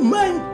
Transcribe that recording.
My